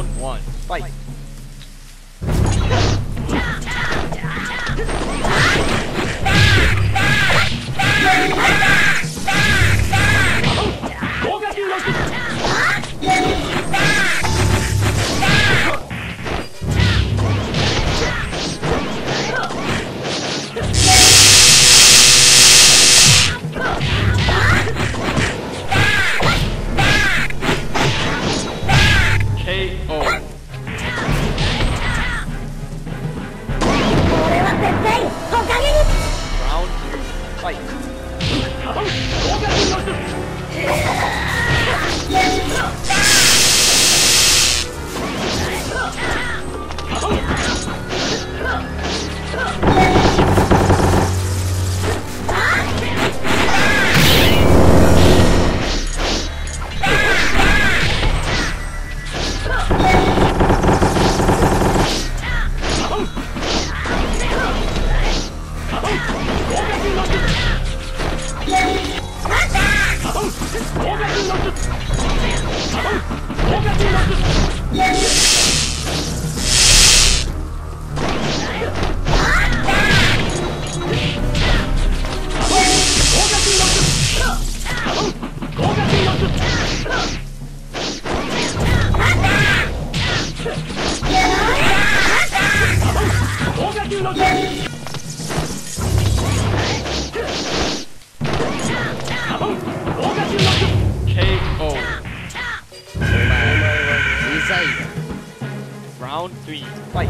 Round one, fight. Two, fight. KO. Fight.